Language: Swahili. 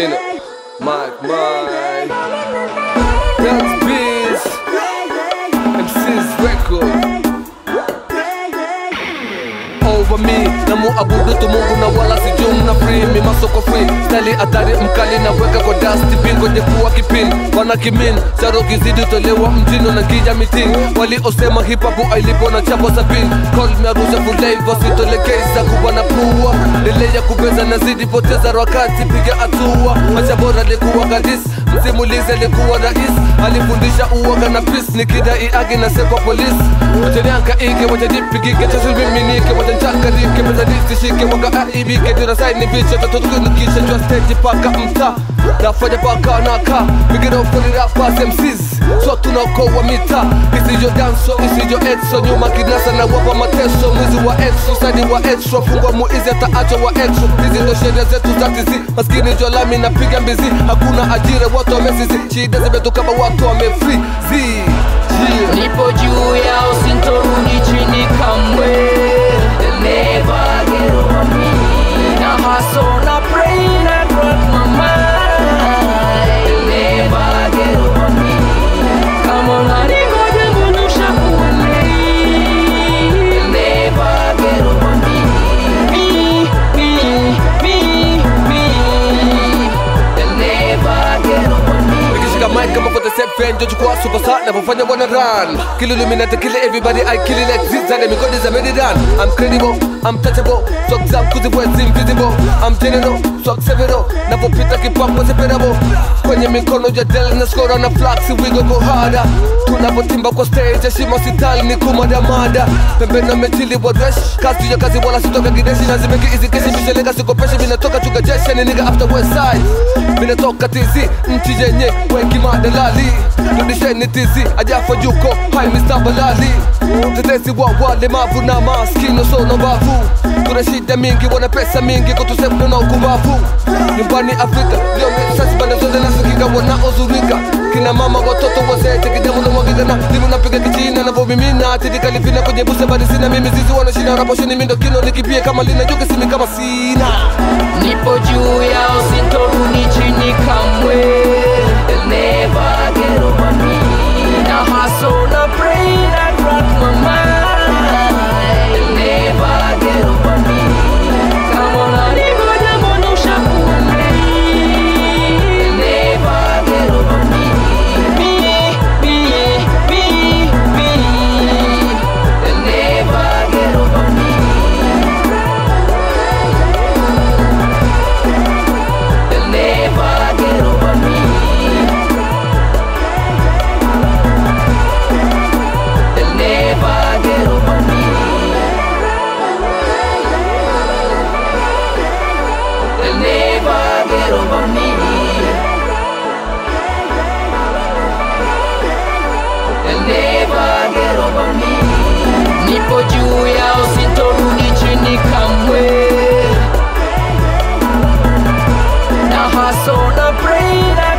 In it. Mike, Mike. That's Biz. MC's record. Na muabudu mungu na wala sijum na free mi masoko free stali hatari mkali na weka kwa dust. Bingo jekuwa kipin wana kimin. Saro kizidi tolewa mtino na kija mitin. Waliosema hip hop ailipo na chapo sabin call me arusha fulaiva sitolekeza kuwa na pua. Ile ya kubeza nazidi poteza wakati piga atua macha bora likuwa gadis msimulize likuwa rais alifundisha uoga na peace nikidai age na sekwa polisi wachanianka ike wachanipigike chasumiminike wachanchakarike mezadistishike waka aibike dirasaini biche tatotukunikisha jwa stage paka mta. Nafanya paka naka migirofolirapa MCs so tunaokoa mita isijo danso isijo exo nyuma kinasa na wapa mateso mwizi wa exo sadi wa etso fungwa muizi ataacho wa exo hizi ndo sheria zetu za tizi maskini jolami napiga mbizi. Hakuna ajira watu wamesizi shida zimetukaba watu wamefri zi nipo juu yao sintorudi chini kamwe. Na na pray na my mind. Never get over me ushakuwa for the same me, me, me They'll never kama seven napofanya wana run. Kill illuminati kill everybody I kill it like this and God is a many run I'm credible I'm touchable so exam kuziwezi invisible. I'm general so severo napopita kipapo separable kwenye mikono ya del na skora na flax we go go harder. Tunapotimba kwa stage heshima sitali ni kumadamada pembeni metili wa dresh kazi ya kazi wala sitoka kideshi na zimeki hizi kesi mishelenga sikopeshi minatoka chuka jeshi ni nigga after west side. Minatoka tizi nchi yenye wengi madalali rudisheni tizi ajafa yuko hai Mr. Balali. Tetesi wa walemavu na maskini sono bavu. Tuna shida mingi wana pesa mingi kutusefu na ukumbavu nyumbani Afrika leo sasa banda zote nasikika wanaozurika kina mama watoto wazee tekidamu na mwagigana limu napiga kichina na vomimina tidikalifina kwenye buse bali sina mimi zizi wanashina raposheni mindo kino nikipie kama lina yuki simi kama sina. Nipo juu yao sintorudi chini kamwe heart, so the brain.